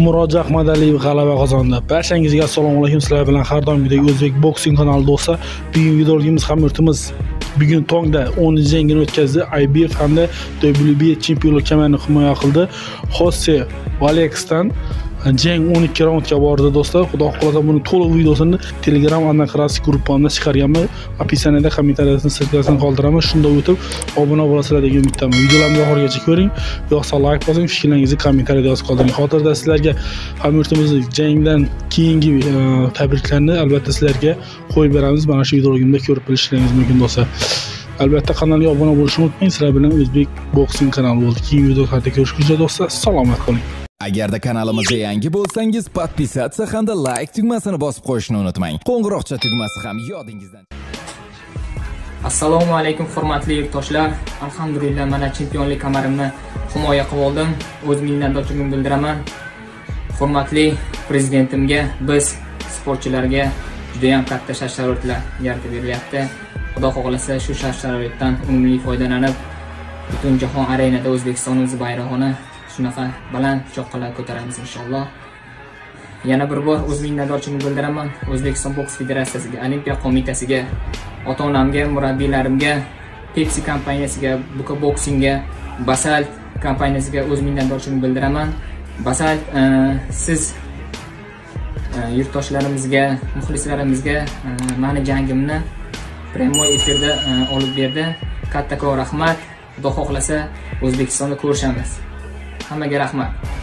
Murod ahmadaliyev g'alaba qozondi. Barchangizga assalomu alaykum. Sizlar bilan har doimgidek o'zbek boksing kanali do'sti. bugungi videoligimiz hamyurtimiz bugun tongda 10 jangini o'tkazdi. IBF hamda WBA chempionlik kamarini himoya qildi. Xose Valeksdan jang 12 raundga bordi do'stlar. Xudo xohlasa buni to'liq videosini telegram anakrasi gruppamda chiqarganman. Описаниеda kommentariyasini ссылкасini qoldiraman. Shunda o'tib obuna bo'lasizlar degan umiddaman. Videolarni oxirigacha ko'ring. Yoqsa layk bosing fikrlaringizni kommentariyada yozib qoldiring. Xotirda sizlarga hamyurtimizni jangdan keyingi e, tabriklarni albatta sizlarga qo'yib beramiz. Mana shu videoligimda ko'rib bilishlaringiz mumkin do'stlar albatta kanalga obuna bo'lishni unutmang. Sizlar bilan o'zbek boksing kanali bo'ldi. Keyingi videolarda ko'rishguncha do'stlar salomat bo'ling Agarda kanalimizga yangi bo'lsangiz, podpisatsiya hamda like tugmasini bosib qo'yishni unutmang. Qo'ng'iroqcha tugmasi ham yodingizdan. assalomu alaykum hurmatli yurtdoshlar alhamdulillah mana chempionlik kamarimni himoya qilib oldim o'z minnatdorchiligimni bildiraman hurmatli prezidentimga biz sportchilarga judayam katta shart sharoitlar yaratib berilyapti xudo xohlasa shu shart sharoitdan unumli foydalanib butun jahon arenada O'zbekistonimiz bayrog'ini shunaqa baland choqqalar ko'taramiz inshaalloh. Yana bir bor o'z minnatdorchiligimni bildiraman. O'zbekiston boks federatsiyasiga olimpiya qo'mitasiga ota onamga murabbiylarimga pepsi kompaniyasiga buka boksingga basalt kompaniyasiga o'z minnatdorchiligimni bildiraman. Basalt e, siz e, yurtdoshlarimizga muxlislarimizga e, mani jangimni prямой efirda e, olib berdi. Kattakon rahmat. Xudo xohlasa o'zbekistonda ko'rishamiz. Hammaga rahmat